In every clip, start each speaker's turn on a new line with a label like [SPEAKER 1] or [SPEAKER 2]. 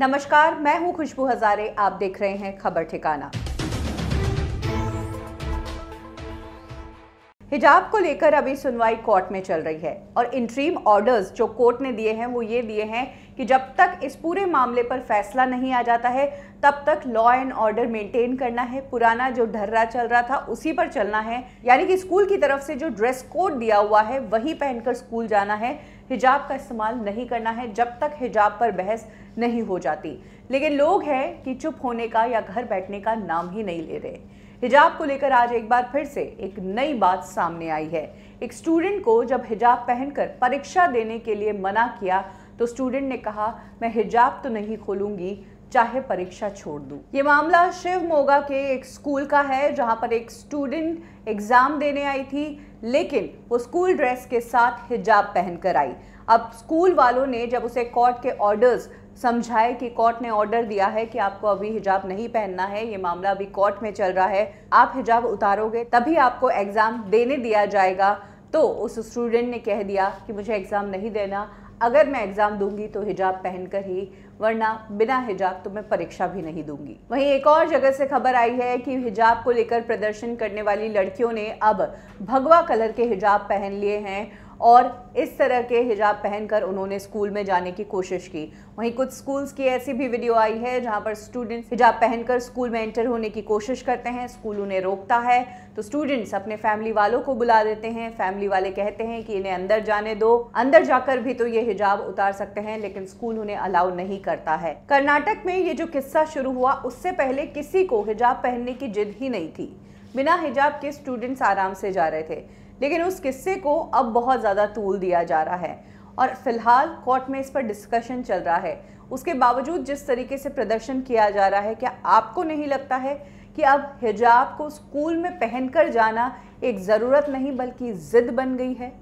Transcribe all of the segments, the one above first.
[SPEAKER 1] नमस्कार, मैं हूँ खुशबू हजारे, आप देख रहे हैं खबर ठिकाना। हिजाब को लेकर अभी सुनवाई कोर्ट में चल रही है और इंट्रीम ऑर्डर्स जो कोर्ट ने दिए हैं, वो ये दिए हैं कि जब तक इस पूरे मामले पर फैसला नहीं आ जाता है, तब तक लॉ एंड ऑर्डर मेंटेन करना है। पुराना जो ढर्रा चल रहा था, उसी पर चलना है। यानी कि स्कूल की तरफ़ से जो ड्रेस कोड दिया हुआ है, वही पहनकर स्कूल जाना है। हिजाब का इस्तेमाल नहीं करना है, जब तक हिजाब पर बहस नहीं हो जाती। लेकिन लोग हैं कि चुप होने का या घर बैठने का नाम ही नहीं ले रहे। हिजाब को लेकर आज एक बार फिर से एक नई बात सामने आई है। एक स्टूडेंट को जब हिजाब पहनकर परीक्षा देने के लिए मना किया तो स्टूडेंट ने कहा, मैं हिजाब तो नहीं खोलूँगी, चाहे परीक्षा छोड़ दूँ। ये मामला शिव मोगा के एक स्कूल का है, जहाँ पर एक स्टूडेंट एग्ज़ाम देने आई थी। लेकिन वो स्कूल ड्रेस के साथ हिजाब पहनकर आई। अब स्कूल वालों ने जब उसे कोर्ट के ऑर्डर्स समझाए कि कोर्ट ने ऑर्डर दिया है कि आपको अभी हिजाब नहीं पहनना है, ये मामला अभी कोर्ट में चल रहा है, आप हिजाब उतारोगे, तभी आपको एग्ज़ाम देने दिया जाएगा। तो उस स्टूडेंट ने कह दिया कि मुझे एग्ज़ाम नहीं देना अगर मैं एग्ज़ाम दूँगी तो हिजाब पहनकर ही, वरना बिना हिजाब तो मैं परीक्षा भी नहीं दूँगी। वहीं एक और जगह से खबर आई है कि हिजाब को लेकर प्रदर्शन करने वाली लड़कियों ने अब भगवा कलर के हिजाब पहन लिए हैं। और इस तरह के हिजाब पहनकर उन्होंने स्कूल में जाने की कोशिश की। वहीं कुछ स्कूल्स की ऐसी भी वीडियो आई है जहाँ पर स्टूडेंट्स हिजाब पहनकर स्कूल में एंटर होने की कोशिश करते हैं। स्कूल उन्हें रोकता है तो स्टूडेंट्स अपने फैमिली वालों को बुला देते हैं। फैमिली वाले कहते हैं कि इन्हें अंदर जाने दो। अंदर जाकर भी तो ये हिजाब उतार सकते हैं, लेकिन स्कूल उन्हें अलाउ नहीं करता है। कर्नाटक में ये जो किस्सा शुरू हुआ, उससे पहले किसी को हिजाब पहनने की जिद ही नहीं थी। बिना हिजाब के स्टूडेंट्स आराम से जा रहे थे। लेकिन उस किस्से को अब बहुत ज़्यादा तूल दिया जा रहा है। और फ़िलहाल कोर्ट में इस पर डिस्कशन चल रहा है। उसके बावजूद जिस तरीके से प्रदर्शन किया जा रहा है, क्या आपको नहीं लगता है कि अब हिजाब को स्कूल में पहनकर जाना एक ज़रूरत नहीं, बल्कि ज़िद बन गई है?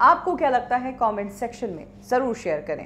[SPEAKER 1] आपको क्या लगता है? कमेंट सेक्शन में ज़रूर शेयर करें।